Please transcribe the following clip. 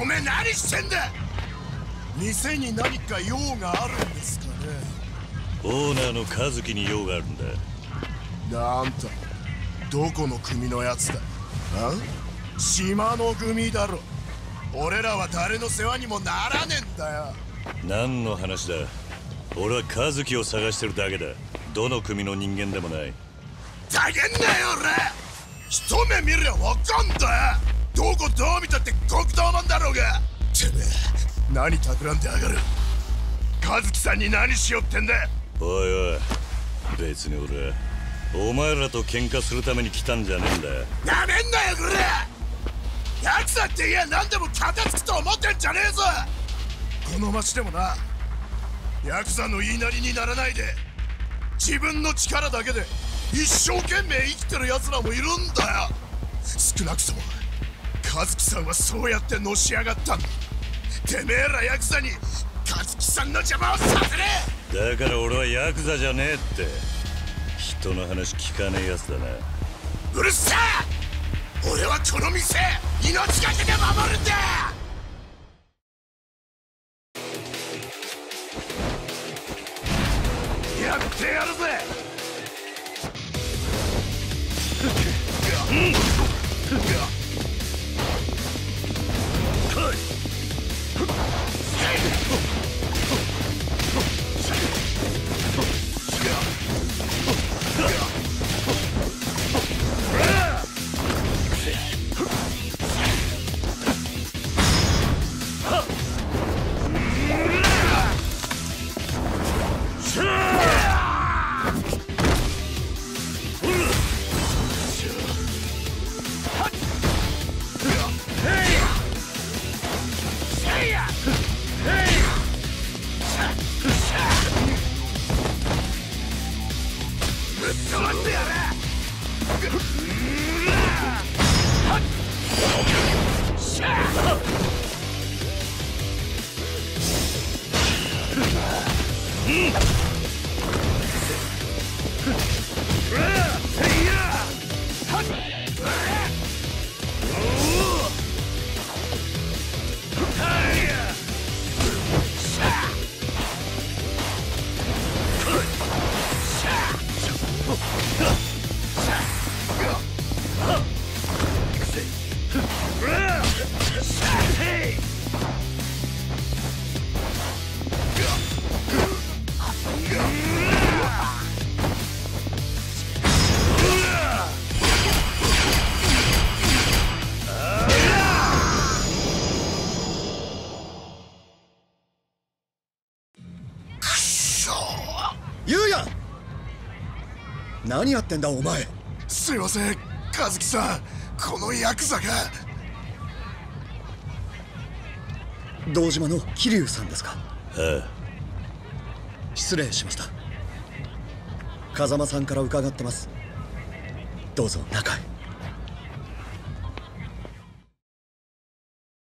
おめえ何してんだ。店に何か用があるんですかね。オーナーの和樹に用があるんだ。なんとどこの組のやつだ。あ？島の組だろ。俺らは誰の世話にもならねえんだよ。何の話だ。俺は和樹を探してるだけだ。どの組の人間でもない。たげんなよ俺。一目見りゃわかんだよどこどう見たって黒道マンだろうが。てめえ何企んでやがる。和樹さんに何しよってんだ。おいおい別に俺はお前らと喧嘩するために来たんじゃねえんだなめんなよこれ奴だっていや何でも片付くと思ってんじゃねえぞ。この町でもな。ヤクザの言いなりにならないで。自分の力だけで一生懸命生きてる奴らもいるんだよ。少なくとも和樹さんはそうやってのし上がったんだてめえらヤクザに和樹さんの邪魔をさせねだから俺はヤクザじゃねえって。人の話聞かねえやつだな。えうるせえ！俺はこの店命がけで守るんだ！やってやるぜ！ぶ れゆうや！何やってんだお前！すいません和樹さん。このヤクザが。堂島の桐生さんですか？ああ失礼しました。風間さんから伺ってます。どうぞ中へ